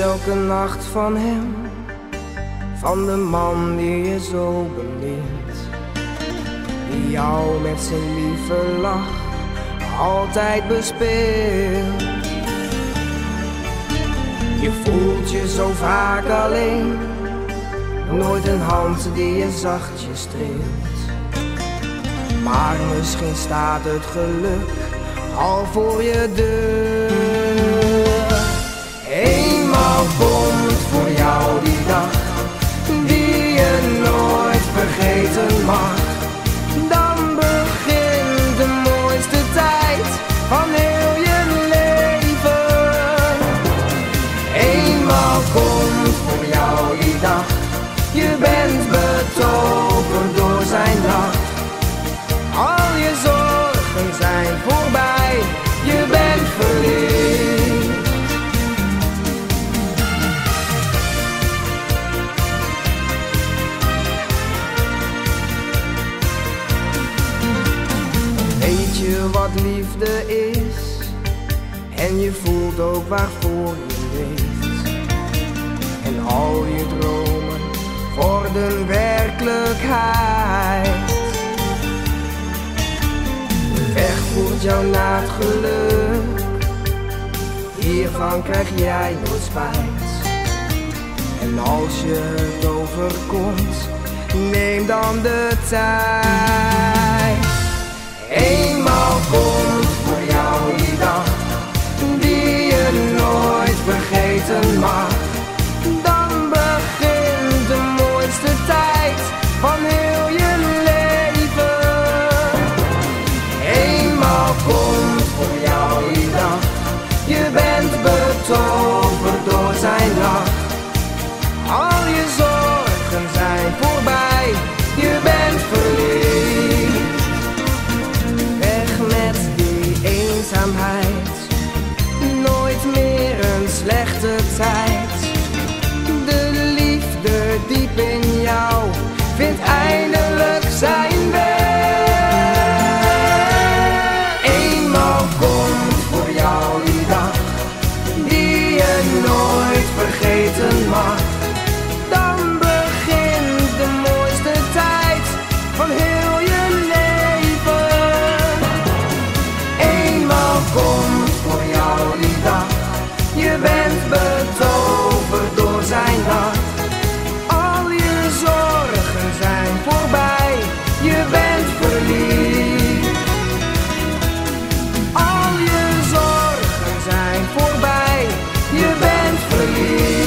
elke nacht van hem, van de man die je zo bemint. Die jou met zijn lieve lach altijd bespeelt. Je voelt je zo vaak alleen, nooit een hand die je zachtjes streelt. Maar misschien staat het geluk al voor je deur. Komt voor jou die dag, je bent betoverd door zijn lach. Al je zorgen zijn voorbij, je bent verliefd. Weet je wat liefde is? En je voelt ook waarvoor je. Al je dromen worden werkelijkheid. De weg voert jou naar het geluk. Hiervan krijg jij nooit spijt. En als je het overkomt, neem dan de tijd. Nooit meer een slechte tijd. De liefde diep in jou vindt eindelijk. you.